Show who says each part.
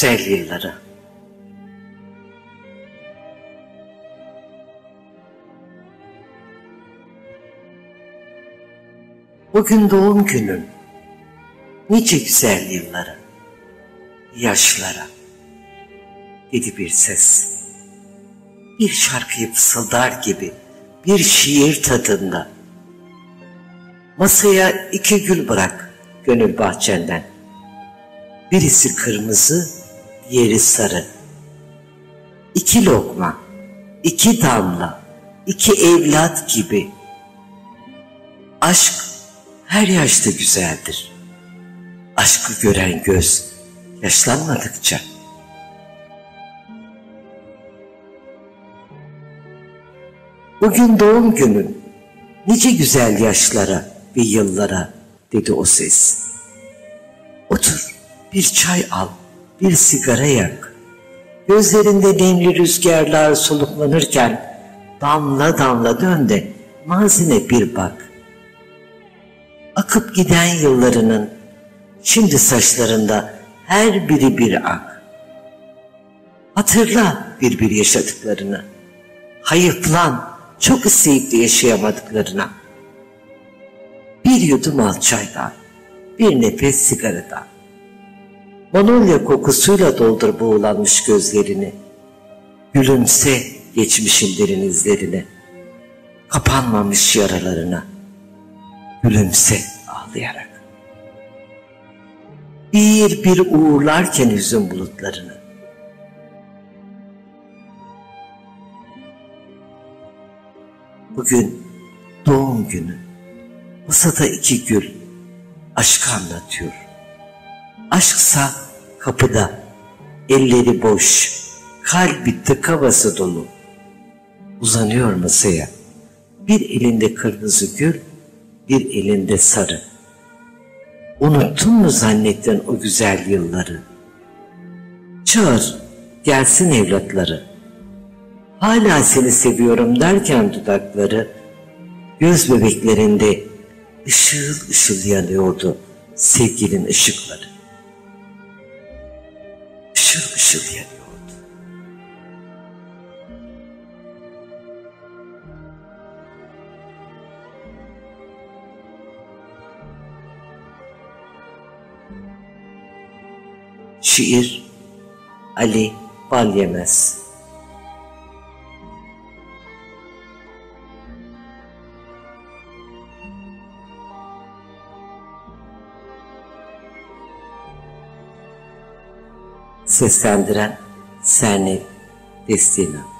Speaker 1: güzel yılları. Bugün doğum günün. Nice güzel yılları. Yaşlara. Dedi bir ses. Bir şarkıyı fısıldar gibi bir şiir tadında. Masaya iki gül bırak gönül bahçenden. Birisi kırmızı, diğeri sarı. İki lokma, iki damla, iki evlat gibi. Aşk her yaşta güzeldir. Aşkı gören göz yaşlanmadıkça. Bugün doğum günün, nice güzel yaşlara ve yıllara dedi o ses. Otur, bir çay al, bir sigara yak. Gözlerinde nemli rüzgarlar soluklanırken damla damla dön de mazine bir bak. Akıp giden yıllarının şimdi saçlarında her biri bir ak. Hatırla bir bir yaşadıklarını. Hayıflan çok isteyip de yaşayamadıklarına. Bir yudum al çaydan, bir nefes sigaradan. Manolya kokusuyla doldur buğulanmış gözlerini. Gülümse geçmişin derin izlerine. Kapanmamış yaralarına. Gülümse ağlayarak. Bir bir uğurlarken hüzün bulutlarını. Bugün doğum günü. Masada iki gül aşkı anlatıyor. Aşksa kapıda, elleri boş, kalbi tıkavası dolu. Uzanıyor masaya. Bir elinde kırmızı gül, bir elinde sarı. Unuttun mu zannettin o güzel yılları? Çağır, gelsin evlatları. Hala seni seviyorum derken dudakları, göz bebeklerinde ışıl ışıl yanıyordu sevgilin ışıkları. Işıl yanıyordu. Şiir Ali Balyemez Seslendiren Sernet Destina